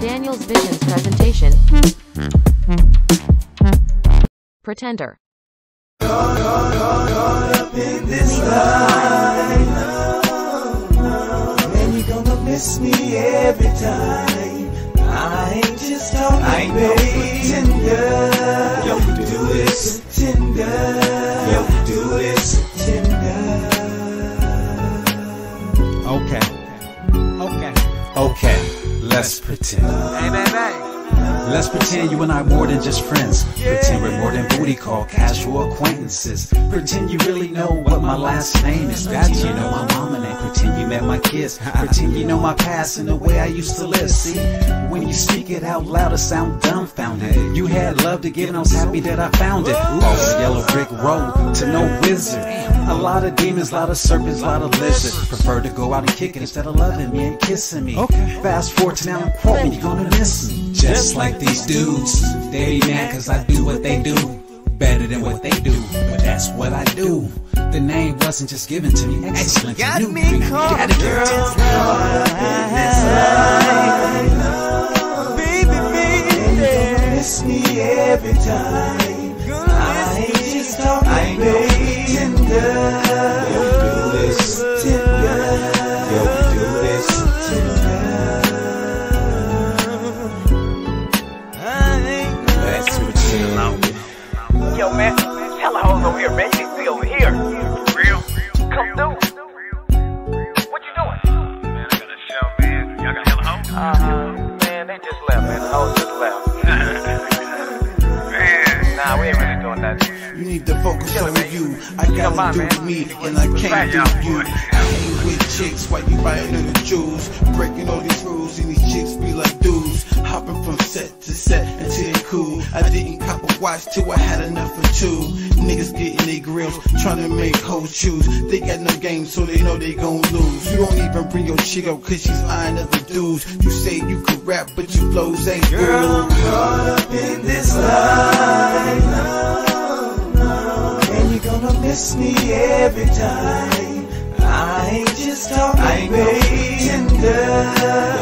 Daniel's Visions presentation. Pretender. Man, you gonna miss me every time. I ain't just talking, I ain't no pretender. Yo, do this, pretender. Yo, do this, Let's pretend. Hey. Let's pretend you and I more than just friends. Pretend we're more than booty call, casual acquaintances. Pretend you really know what my last name is. That you kids. Pretend you know my past and the way I used to live. See, when you speak it out loud, it sound dumbfounded. You had love to give and I was happy that I found it. Off the yellow brick road to no wizard. A lot of demons, a lot of serpents, a lot of lizards. Prefer to go out and kick it instead of loving me and kissing me. Okay. Fast forward to now and quote me, you're gonna miss me. Just like these dudes. They be mad cause I do what they do. Better than what they do, that's what I do. The name wasn't just given to me, Excellente. Got you me caught, Gotta get girl. this. Baby, baby. Miss me every time. I ain't just talking, I no pretender. Yo, do this, do this, pretender. Let's pretend. Yo, man, tell the hoes over here, man. You need to be over here. For real? Come through. What you doing? Man, I got a show, man. Y'all got hella hoes? Uh-huh. Man, they just left, man. The hoes just left. man. Nah, we ain't really doing nothing. You need to focus on you. I Come gotta on, do man. me, and I can't Right, do y'all, you. boy. I ain't with chicks while you buying in the jewels, breaking all these rules, and these chicks be like dudes, hopping from set to set until they cool. I didn't cop a watch till I had enough of two. Niggas getting their grills, trying to make hoes choose. They got no game, so they know they gon' lose. You don't even bring your chick up, cause she's eyeing other dudes. You say you could rap, but your flows ain't Girl, caught up in this line. And you're gonna miss me every time. I ain't just talking, I ain't no pretender. Yo, do this, pretender.